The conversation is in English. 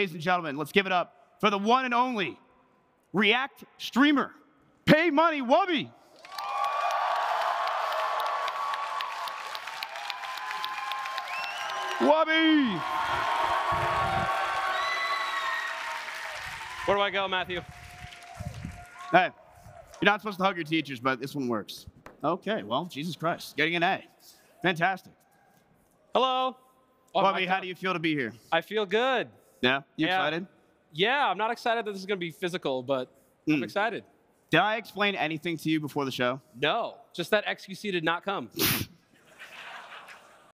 Ladies and gentlemen, let's give it up for the one and only React streamer, Pay Money Wubby. Wubby! Where do I go, Matthew? Hey, you're not supposed to hug your teachers, but this one works. Okay, well, Jesus Christ, getting an A. Fantastic. Hello. Oh, Wubby, how do you feel to be here? I feel good. Yeah, you Yeah. excited? Yeah, I'm not excited that this is going to be physical, but I'm Mm. excited. Did I explain anything to you before the show? No, just that XQC did not come.